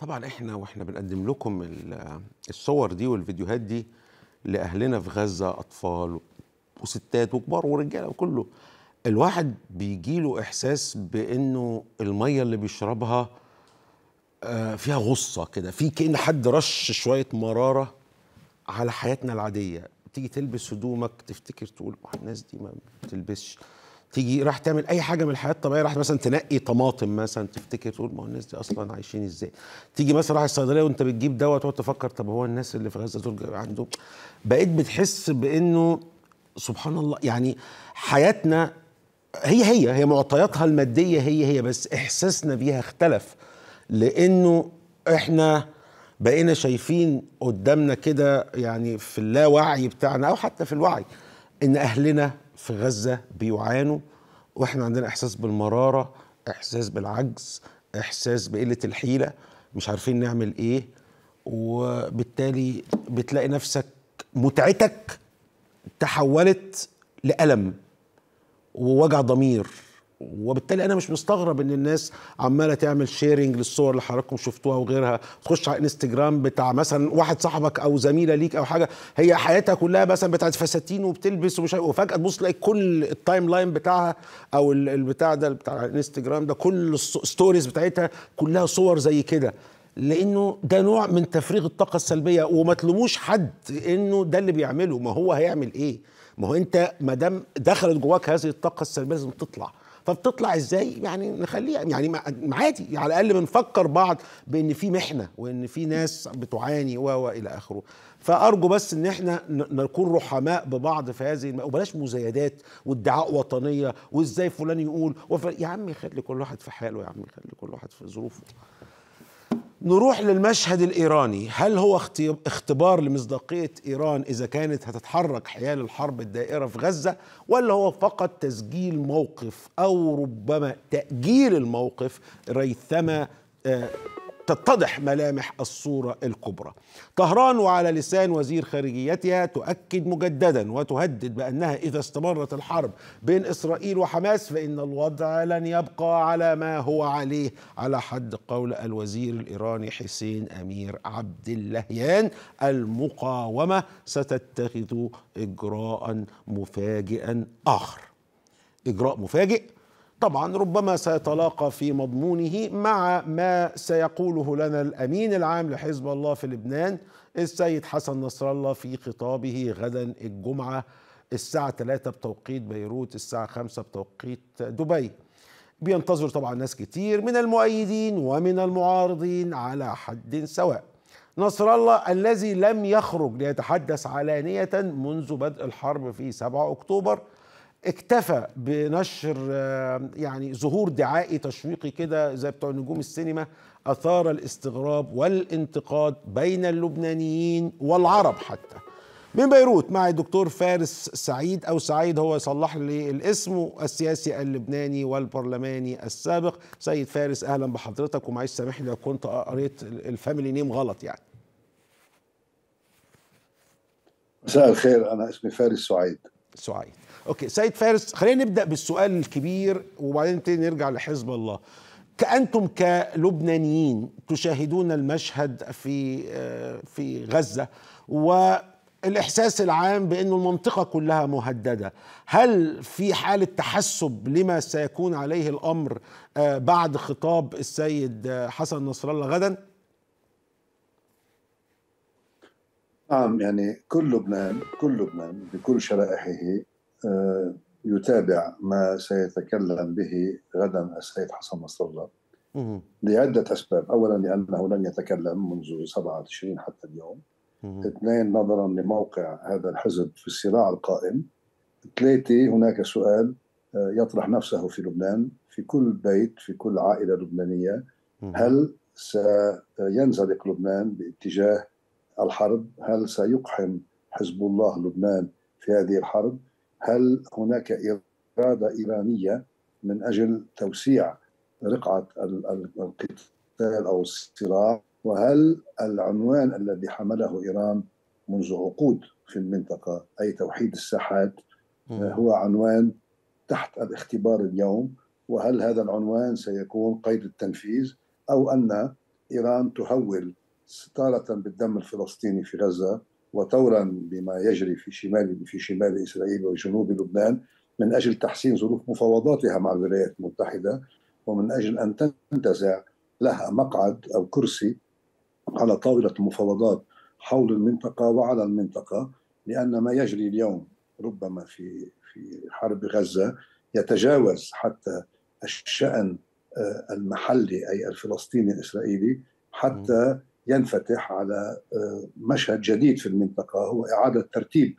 طبعا إحنا وإحنا بنقدم لكم ال- الصور دي والفيديوهات دي لأهلنا في غزة أطفال وستات وكبار ورجالة وكله. الواحد بيجيله إحساس بإنه المية اللي بيشربها آه، فيها غصة كده في كأن حد رش شوية مرارة على حياتنا العادية. تيجي تلبس هدومك تفتكر تقول "آه، الناس دي ما بتلبسش. تيجي راح تعمل أي حاجة من الحياة الطبيعية راح مثلا تنقي طماطم مثلا تفتكر تقول ما هو الناس دي أصلا عايشين إزاي؟ تيجي مثلا راح الصيدلية وأنت بتجيب دواء تقعد تفكر طب هو الناس اللي في غزة دول عندهم بقيت بتحس بإنه سبحان الله يعني حياتنا هي هي هي معطياتها المادية هي هي بس إحساسنا بيها اختلف لإنه إحنا بقينا شايفين قدامنا كده يعني في اللاوعي بتاعنا أو حتى في الوعي إن أهلنا في غزة بيعانوا وإحنا عندنا إحساس بالمرارة إحساس بالعجز إحساس بقلة الحيلة مش عارفين نعمل إيه وبالتالي بتلاقي نفسك متعتك تحولت لألم ووجع ضمير. وبالتالي أنا مش مستغرب إن الناس عمالة تعمل sharing للصور اللي حضراتكم شفتوها وغيرها. تخش على انستجرام بتاع مثلا واحد صاحبك أو زميلة ليك أو حاجة هي حياتها كلها مثلا بتاعت فساتين وبتلبس ومش وفجأة تبص تلاقي كل ال timeline بتاعها أو ال- البتاع ده بتاع الانستجرام ده كل الستوريز بتاعتها كلها صور زي كده. لأنه ده نوع من تفريغ الطاقة السلبية وما تلوموش حد إنه ده اللي بيعمله. ما هو هيعمل إيه؟ ما هو أنت ما دام دخلت جواك هذه الطاقة السلبية لازم تطلع. فبتطلع إزاي؟ يعني نخليها يعني عادي على الأقل بنفكر بعض بإن في محنة وإن في ناس بتعاني و إلى آخره. فأرجو بس إن إحنا نكون رحماء ببعض في هذه الم... وبلاش مزايدات وادعاء وطنية وإزاي فلان يقول وف... يا عم خلي كل واحد في حاله يا عم خلي كل واحد في ظروفه. نروح للمشهد الإيراني. هل هو اختبار لمصداقية إيران إذا كانت هتتحرك حيال الحرب الدائرة في غزة ولا هو فقط تسجيل موقف أو ربما تأجيل الموقف ريثما آه، تتضح ملامح الصورة الكبرى. طهران وعلى لسان وزير خارجيتها تؤكد مجددا وتهدد بأنها إذا استمرت الحرب بين إسرائيل وحماس فإن الوضع لن يبقى على ما هو عليه. على حد قول الوزير الإيراني حسين أمير عبد اللهيان المقاومة ستتخذ إجراء مفاجئا آخر. إجراء مفاجئ طبعا ربما سيتلاقى في مضمونه مع ما سيقوله لنا الأمين العام لحزب الله في لبنان السيد حسن نصر الله في خطابه غدا الجمعة الساعة 3 بتوقيت بيروت الساعة 5 بتوقيت دبي. بينتظر طبعا ناس كتير من المؤيدين ومن المعارضين على حد سواء. نصر الله الذي لم يخرج ليتحدث علانية منذ بدء الحرب في 7 أكتوبر اكتفى بنشر آه، يعني ظهور دعائي تشويقي كده زي بتوع نجوم السينما أثار الاستغراب والانتقاد بين اللبنانيين والعرب حتى. من بيروت معي الدكتور فارس سعيد أو سعيد هو يصلح لي الاسم السياسي اللبناني والبرلماني السابق. سيد فارس أهلا بحضرتك ومعلش سامحني لو كنت قريت ال family name غلط يعني. مساء الخير أنا اسمي فارس سعيد. سعيد. أوكي سيد فارس خلينا نبدأ بالسؤال الكبير وبعدين نرجع لحزب الله كأنتم كلبنانيين تشاهدون المشهد في آه، في غزة والإحساس العام بأن المنطقة كلها مهددة هل في حالة تحسب لما سيكون عليه الأمر آه، بعد خطاب السيد آه، حسن نصر الله غدا؟ نعم يعني كل لبنان كل لبنان بكل شرائحه يتابع ما سيتكلم به غدا السيد حسن نصر الله. لعدة أسباب أولا لأنه لم يتكلم منذ 7 تشرين حتى اليوم. اثنين نظرا لموقع هذا الحزب في الصراع القائم ثلاثة هناك سؤال آه، يطرح نفسه في لبنان في كل بيت في كل عائلة لبنانية. هل سينزلق لبنان باتجاه الحرب؟ هل سيقحم حزب الله لبنان في هذه الحرب؟ هل هناك إرادة إيرانية من أجل توسيع رقعة ال- ال- القتال أو الصراع؟ وهل العنوان الذي حمله إيران منذ عقود في المنطقة أي توحيد الساحات. هو عنوان تحت الاختبار اليوم وهل هذا العنوان سيكون قيد التنفيذ أو أن إيران تهول ستارة بالدم الفلسطيني في غزة وطورا بما يجري في شمال في شمال إسرائيل وجنوب لبنان من أجل تحسين ظروف مفاوضاتها مع الولايات المتحدة ومن أجل أن تنتزع لها مقعد أو كرسي على طاولة المفاوضات حول المنطقة وعلى المنطقة لأن ما يجري اليوم ربما في في حرب غزة يتجاوز حتى الشأن آه، المحلي أي الفلسطيني الإسرائيلي حتى ينفتح على آه، مشهد جديد في المنطقة هو إعادة ترتيب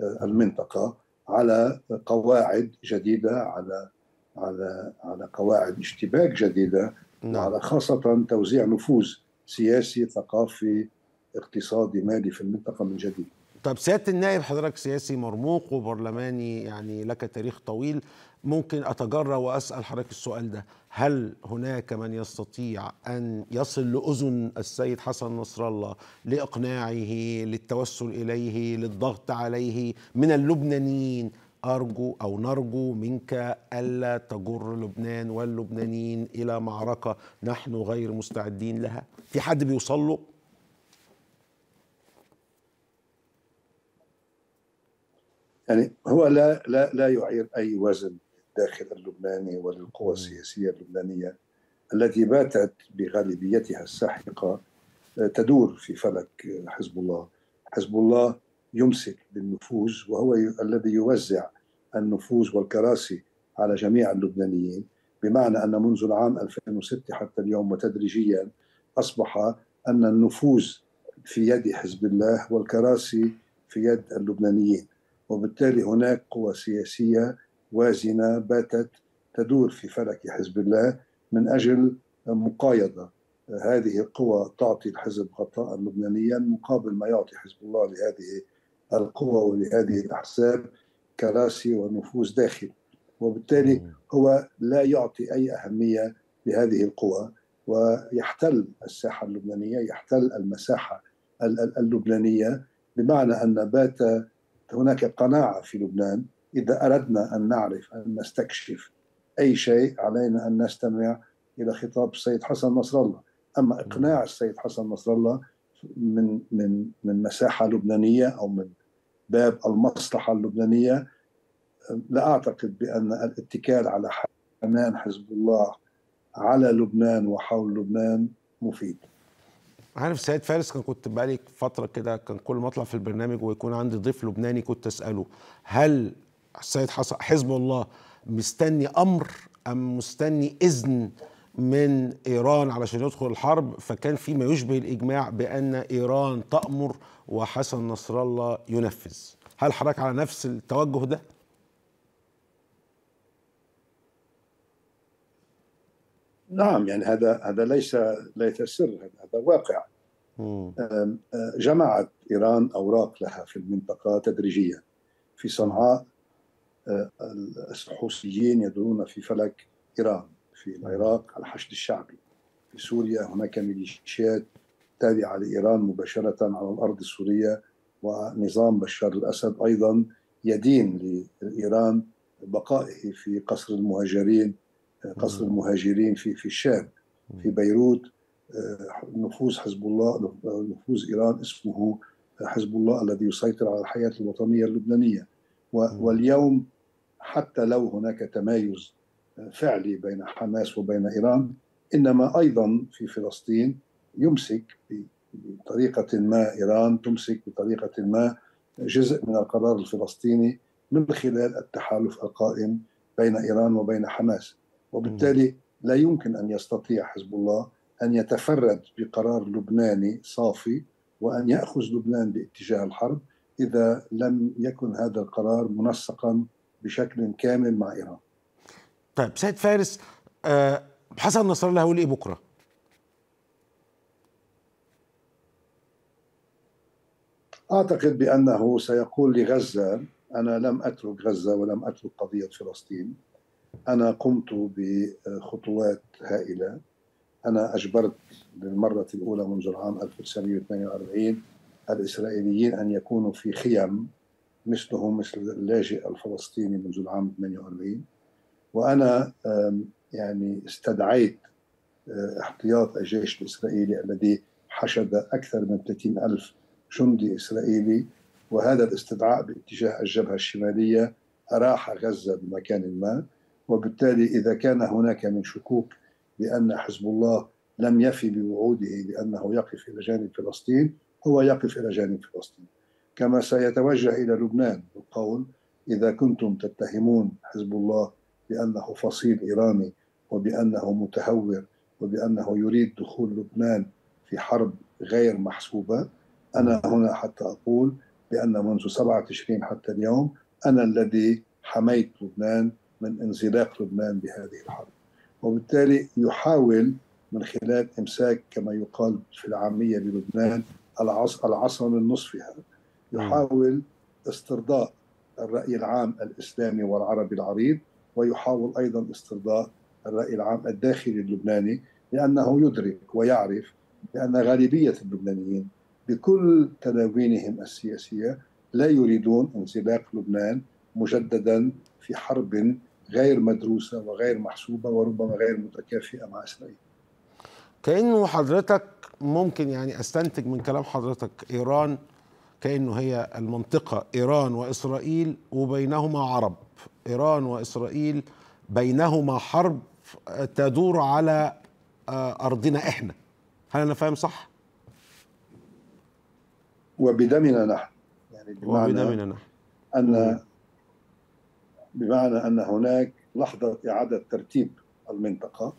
آه، المنطقة على قواعد جديدة على على على قواعد اشتباك جديدة نعم. وعلى خاصة توزيع نفوذ سياسي ثقافي اقتصادي مالي في المنطقة من جديد طب سيادة النائب حضرتك سياسي مرموق وبرلماني يعني لك تاريخ طويل ممكن أتجرأ وأسأل حضرتك السؤال ده هل هناك من يستطيع أن يصل لأذن السيد حسن نصر الله لإقناعه للتوسل إليه للضغط عليه من اللبنانيين؟ أرجو أو نرجو منك ألا تجر لبنان واللبنانيين إلى معركة نحن غير مستعدين لها. في حد بيوصل له يعني هو لا لا لا يعير أي وزن. للداخل اللبناني وللقوى السياسية اللبنانية التي باتت بغالبيتها الساحقة آه، تدور في فلك حزب الله. حزب الله يمسك بالنفوذ وهو الذي يوزع النفوذ والكراسي على جميع اللبنانيين بمعنى أن منذ العام 2006 حتى اليوم وتدريجيا أصبح أن النفوذ في يد حزب الله والكراسي في يد اللبنانيين. وبالتالي هناك قوى سياسية وازنة باتت تدور في فلك حزب الله من أجل مقايضة. هذه القوى تعطي الحزب غطاء لبنانيا مقابل ما يعطي حزب الله لهذه القوى ولهذه الأحزاب كراسي ونفوذ داخل وبالتالي هو لا يعطي أي أهمية لهذه القوى ويحتل الساحة اللبنانية يحتل المساحة اللبنانية بمعنى أن بات هناك قناعة في لبنان إذا أردنا أن نعرف أن نستكشف أي شيء علينا أن نستمع إلى خطاب السيد حسن نصر الله. أما إقناع السيد حسن نصر الله من من من مساحة لبنانية أو من باب المصلحة اللبنانية لا أعتقد بأن الاتكال على حنان حزب الله على لبنان وحول لبنان مفيد. عارف سيد فارس كان كنت بقالي فترة كده كان كل ما أطلع في البرنامج ويكون عندي ضيف لبناني كنت أسأله هل السيد حسن حزب الله مستني أمر أم مستني إذن من إيران علشان يدخل الحرب؟ فكان في ما يشبه الإجماع بأن إيران تأمر وحسن نصر الله ينفذ. هل حضرتك على نفس التوجه ده؟ نعم يعني هذا هذا ليس ليس سر هذا واقع. جمعت إيران أوراق لها في المنطقة تدريجيا في صنعاء الحوثيين يدورون في فلك إيران في العراق الحشد الشعبي. في سوريا هناك ميليشيات تابعة لإيران مباشرة على الأرض السورية ونظام بشار الأسد أيضا يدين لإيران بقائه في قصر المهاجرين قصر المهاجرين في في الشام في بيروت. آه، نفوذ حزب الله نفوذ إيران اسمه حزب الله الذي يسيطر على الحياة الوطنية اللبنانية. واليوم حتى لو هناك تمايز فعلي بين حماس وبين إيران إنما أيضا في فلسطين يمسك بطريقة ما إيران تمسك بطريقة ما جزء من القرار الفلسطيني من خلال التحالف القائم بين إيران وبين حماس. وبالتالي لا يمكن أن يستطيع حزب الله أن يتفرد بقرار لبناني صافي وأن يأخذ لبنان باتجاه الحرب إذا لم يكن هذا القرار منسقا بشكل كامل مع إيران. طيب سيد فارس أه حسن نصر الله هيقول إيه بكرة؟ أعتقد بأنه سيقول لغزة أنا لم أترك غزة ولم أترك قضية فلسطين أنا قمت بخطوات هائلة أنا أجبرت للمرة الأولى منذ العام 1948 الإسرائيليين أن يكونوا في خيم مثلهم مثل اللاجئ الفلسطيني منذ العام 48 وأنا يعني استدعيت احتياط الجيش الإسرائيلي الذي حشد أكثر من 30 ألف جندي إسرائيلي. وهذا الاستدعاء باتجاه الجبهة الشمالية أراح غزة بمكان ما. وبالتالي إذا كان هناك من شكوك بأن حزب الله لم يفي بوعوده بأنه يقف إلى جانب فلسطين هو يقف إلى جانب فلسطين. كما سيتوجه إلى لبنان بالقول إذا كنتم تتهمون حزب الله بأنه فصيل إيراني وبأنه متهور وبأنه يريد دخول لبنان في حرب غير محسوبة أنا هنا حتى أقول بأن منذ 7 تشرين حتى اليوم أنا الذي حميت لبنان من انزلاق لبنان بهذه الحرب. وبالتالي يحاول من خلال إمساك كما يقال في العامية بلبنان العصا من نصفها يحاول استرضاء الرأي العام الإسلامي والعربي العريض ويحاول أيضا استرضاء الرأي العام الداخلي اللبناني لأنه يدرك ويعرف بأن غالبية اللبنانيين بكل تداوينهم السياسية لا يريدون انزلاق لبنان مجددا في حرب غير مدروسة وغير محسوبة وربما غير متكافئة مع إسرائيل. كأنه حضرتك ممكن يعني أستنتج من كلام حضرتك إيران كأنه هي المنطقة إيران وإسرائيل وبينهما عرب. إيران وإسرائيل بينهما حرب تدور على أرضنا إحنا. هل أنا فاهم صح؟ وبدمنا نحن. يعني بمعنى وبدمنا نحن. أن بمعنى أن هناك لحظة إعادة ترتيب المنطقة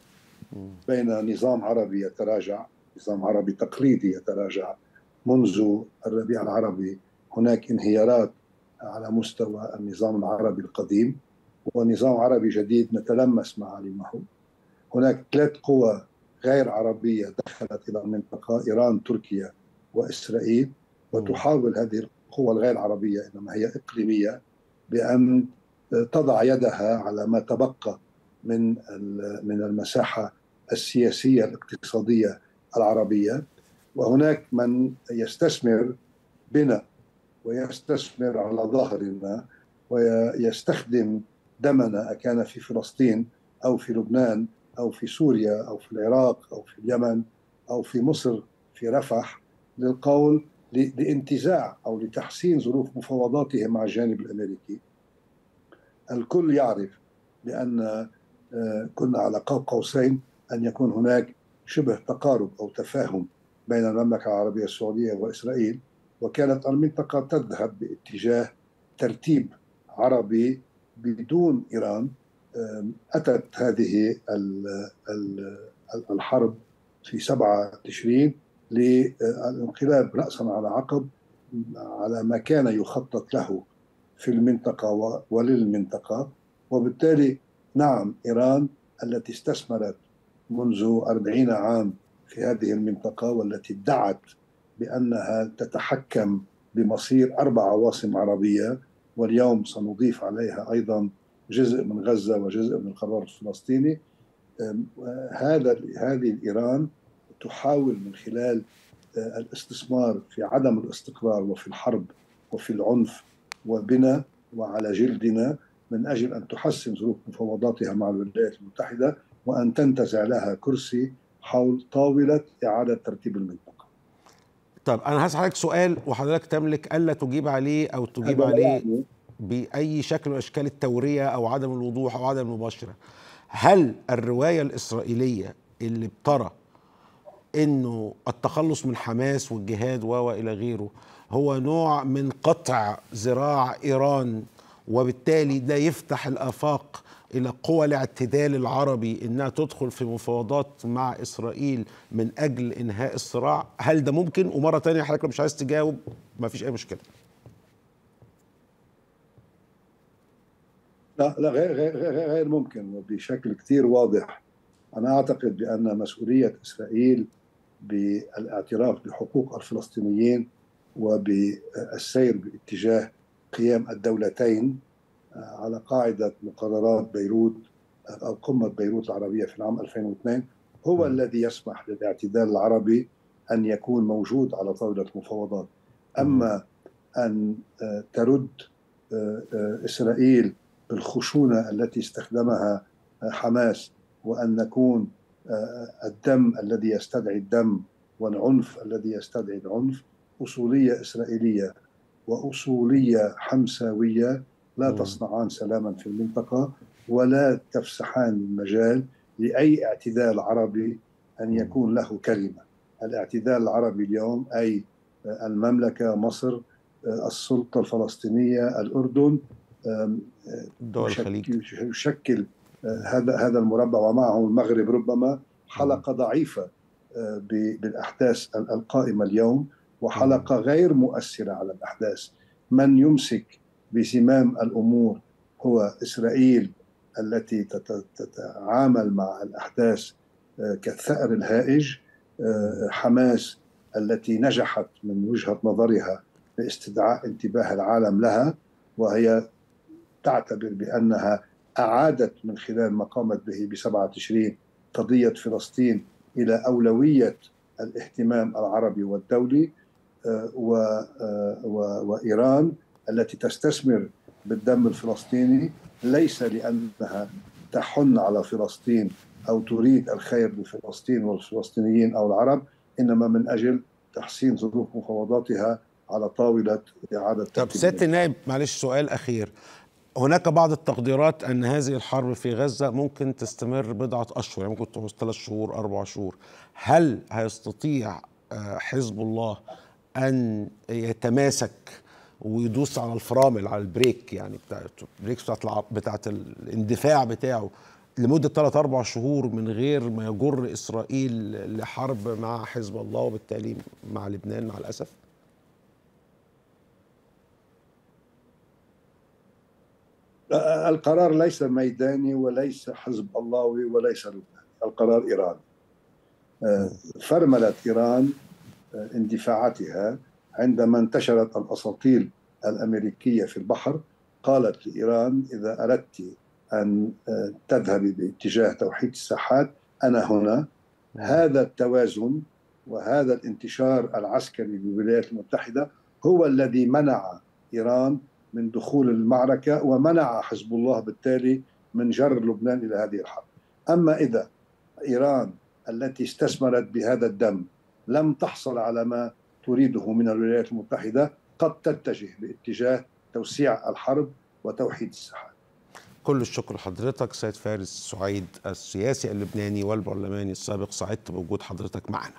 بين نظام عربي يتراجع نظام عربي تقليدي يتراجع منذ الربيع العربي هناك انهيارات على مستوى النظام العربي القديم ونظام عربي جديد نتلمس معالمه هناك ثلاث قوى غير عربية دخلت إلى المنطقة إيران تركيا وإسرائيل وتحاول هذه القوى الغير عربية إنما هي إقليمية بأن تضع يدها على ما تبقى من من المساحة السياسية الاقتصادية العربية. وهناك من يستثمر بنا ويستثمر على ظهرنا ويستخدم دمنا أكان في فلسطين أو في لبنان أو في سوريا أو في العراق أو في اليمن أو في مصر في رفح للقول لانتزاع أو لتحسين ظروف مفاوضاتهم مع الجانب الأمريكي. الكل يعرف بأن كنا على قوسين أن يكون هناك شبه تقارب أو تفاهم بين المملكة العربية السعودية وإسرائيل وكانت المنطقة تذهب باتجاه ترتيب عربي بدون إيران. أتت هذه الحرب في سبعة تشرين للانقلاب رأسا على عقب على ما كان يخطط له في المنطقة وللمنطقة. وبالتالي نعم إيران التي استثمرت منذ أربعين عام في هذه المنطقة والتي ادعت بأنها تتحكم بمصير أربع عواصم عربية واليوم سنضيف عليها أيضا جزء من غزة وجزء من القرار الفلسطيني. هذا هذه إيران تحاول من خلال الاستثمار في عدم الاستقرار وفي الحرب وفي العنف وبنا وعلى جلدنا من أجل أن تحسن ظروف مفاوضاتها مع الولايات المتحدة وأن تنتزع لها كرسي حول طاولة إعادة ترتيب المنطقة. طب أنا هسألك سؤال وحضرتك تملك ألا تجيب عليه أو تجيب عليه يعني بأي شكل من أشكال التورية أو عدم الوضوح أو عدم المباشرة. هل الرواية الإسرائيلية اللي بترى إنه التخلص من حماس والجهاد والى غيره هو نوع من قطع ذراع إيران وبالتالي ده يفتح الآفاق إلى قوى الاعتدال العربي إنها تدخل في مفاوضات مع إسرائيل من أجل إنهاء الصراع. هل ده ممكن؟ ومرة تانية حضرتك مش عايز تجاوب ما فيش أي مشكلة. لا لا غير غير غير, ممكن وبشكل كثير واضح. أنا أعتقد بأن مسؤولية إسرائيل بالاعتراف بحقوق الفلسطينيين وبالسير باتجاه قيام الدولتين على قاعدة مقررات بيروت أو قمة بيروت العربية في العام 2002 هو م. الذي يسمح للاعتدال العربي أن يكون موجود على طاولة المفاوضات أما أن ترد إسرائيل بالخشونة التي استخدمها حماس وأن نكون الدم الذي يستدعي الدم والعنف الذي يستدعي العنف أصولية إسرائيلية وأصولية حمساوية لا تصنعان سلاما في المنطقة ولا تفسحان المجال لأي اعتدال عربي أن يكون له كلمة. الاعتدال العربي اليوم أي المملكة مصر السلطة الفلسطينية الأردن دول الخليج. يشكل هذا هذا المربع ومعه المغرب ربما حلقة ضعيفة بالأحداث القائمة اليوم وحلقة غير مؤثرة على الأحداث. من يمسك بزمام الأمور هو إسرائيل التي تتعامل مع الأحداث كالثأر الهائج حماس التي نجحت من وجهة نظرها باستدعاء انتباه العالم لها وهي تعتبر بأنها أعادت من خلال ما قامت به بسبعة تشرين قضية فلسطين إلى أولوية الاهتمام العربي والدولي وإيران التي تستثمر بالدم الفلسطيني ليس لأنها تحن على فلسطين أو تريد الخير لفلسطين والفلسطينيين أو العرب إنما من أجل تحسين ظروف مفاوضاتها على طاولة إعادة طب سيادة النائب معلش سؤال أخير. هناك بعض التقديرات أن هذه الحرب في غزة ممكن تستمر بضعة أشهر يعني ممكن توصل ثلاث شهور أربع شهور. هل هيستطيع حزب الله أن يتماسك ويدوس على الفرامل على ال brake يعني بتاعت ال brakes بتاعت بتاعت الاندفاع بتاعه لمدة ثلاث أربع شهور من غير ما يجر إسرائيل لحرب مع حزب الله وبالتالي مع لبنان مع الأسف؟ القرار ليس ميداني وليس حزب اللهوي وليس لبناني القرار إيراني فرملت إيران اندفاعاتها عندما انتشرت الأساطيل الأمريكية في البحر قالت لإيران إذا أردت أن تذهبي باتجاه توحيد الساحات أنا هنا. هذا التوازن وهذا الانتشار العسكري بالولايات المتحدة هو الذي منع إيران من دخول المعركة ومنع حزب الله بالتالي من جر لبنان إلى هذه الحرب. أما إذا إيران التي استثمرت بهذا الدم لم تحصل على ما تريده من الولايات المتحدة قد تتجه باتجاه توسيع الحرب وتوحيد الساحات كل الشكر لحضرتك سيد فارس سعيد السياسي اللبناني والبرلماني السابق سعدت بوجود حضرتك معنا.